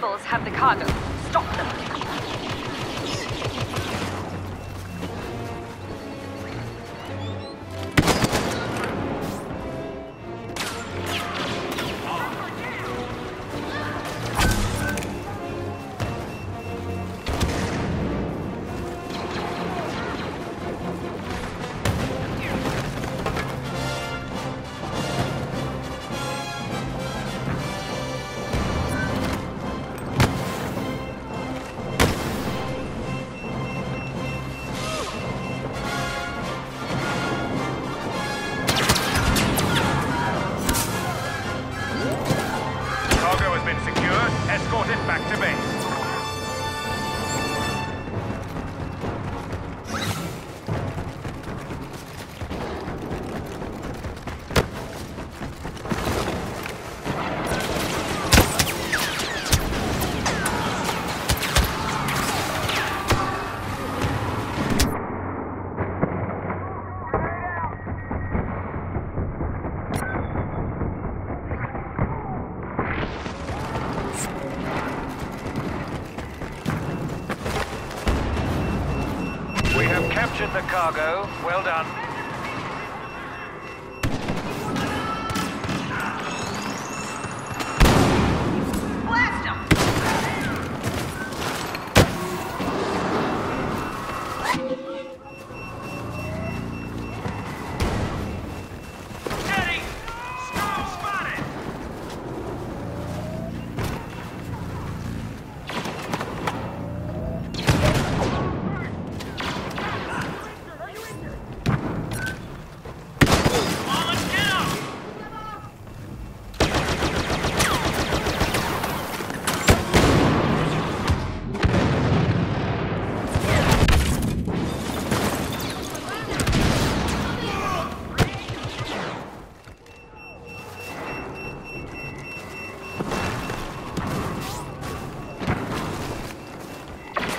rebels have the cargo. Stop them.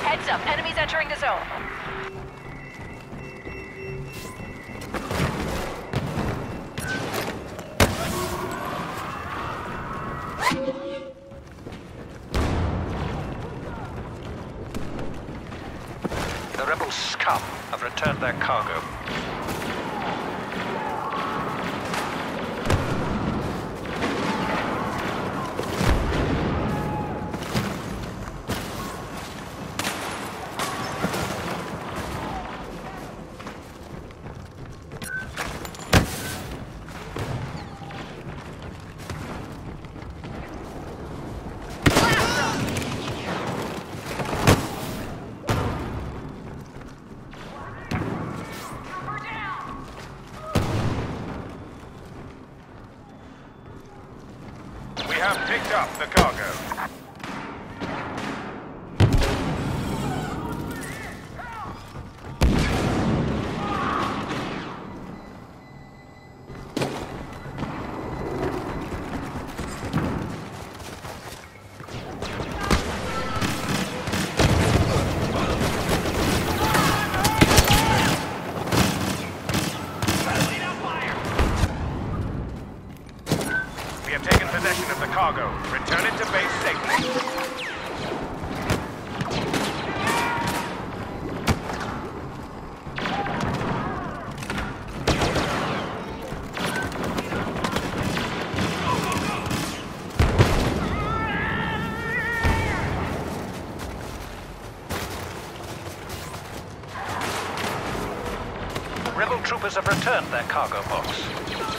Heads up, enemies entering the zone. The rebel scum have returned their cargo. Have picked up the cargo. have taken possession of the cargo. Return it to base safely. Rebel troopers have returned their cargo box.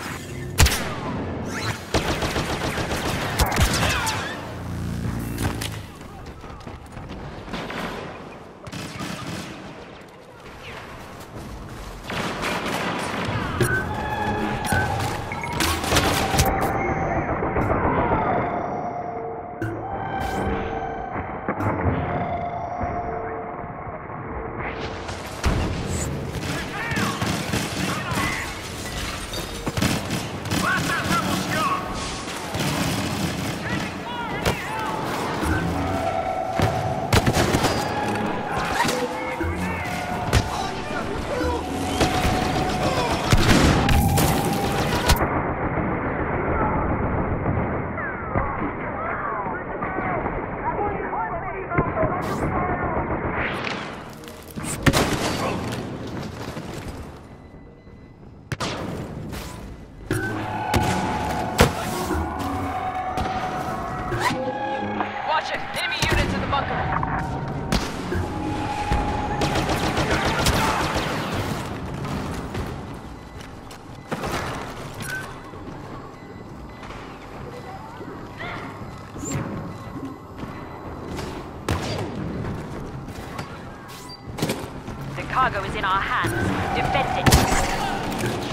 cargo is in our hands. Defend it.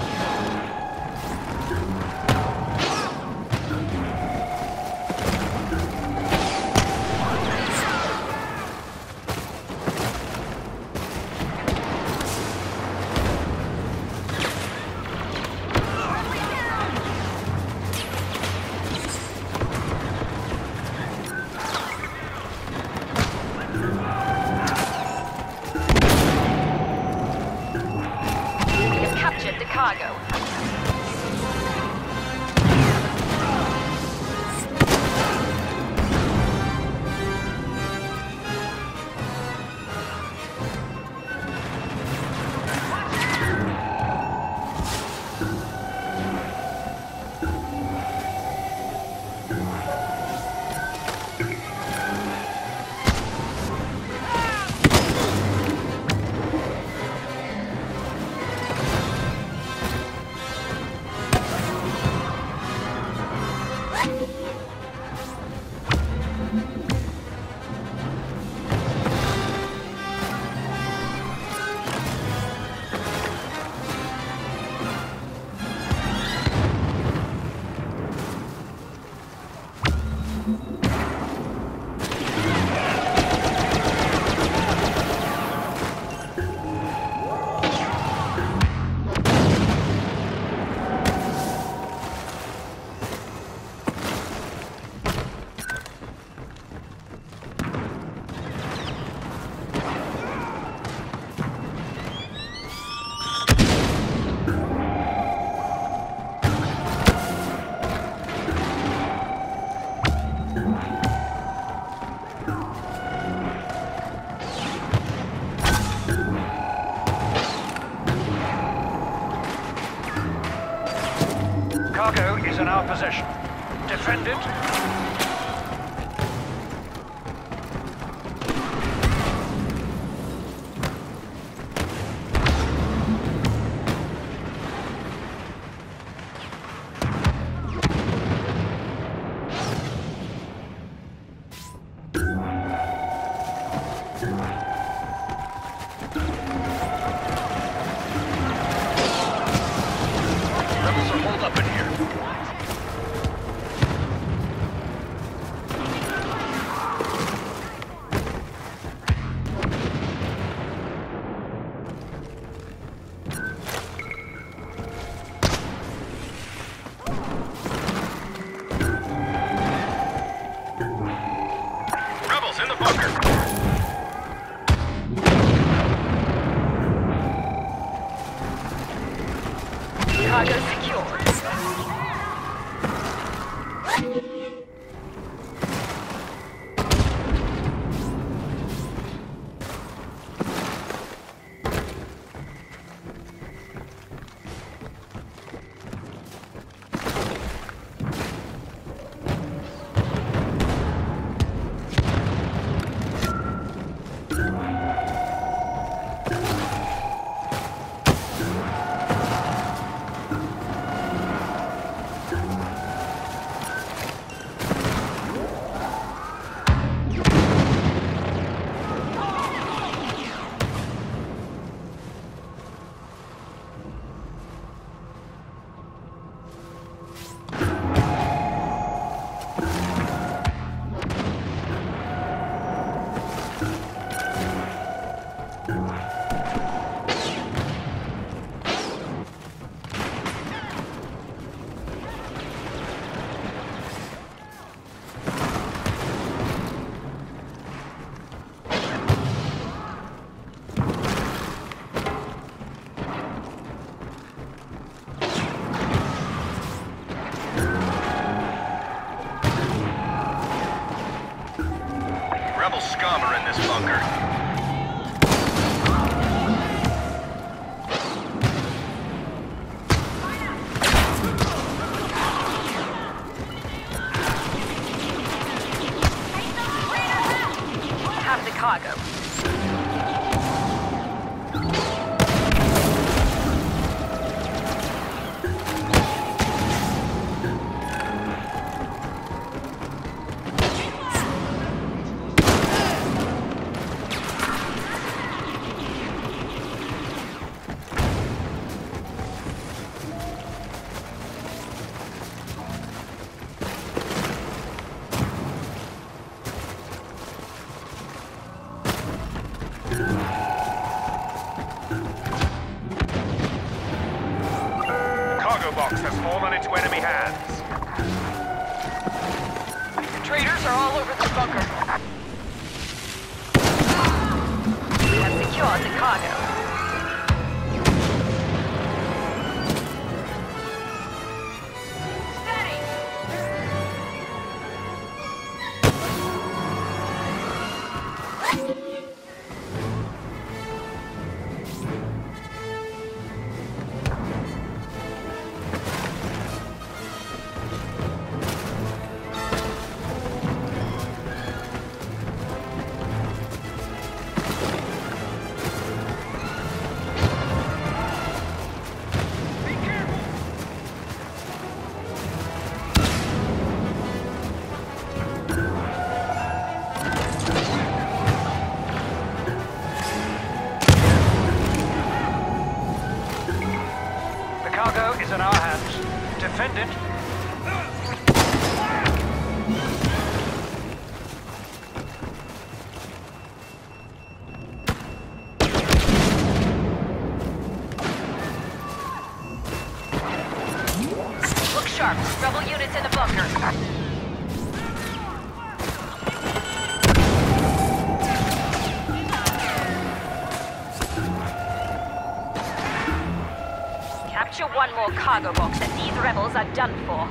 Cargo box and these rebels are done for.